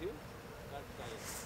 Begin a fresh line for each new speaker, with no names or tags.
here, that guy.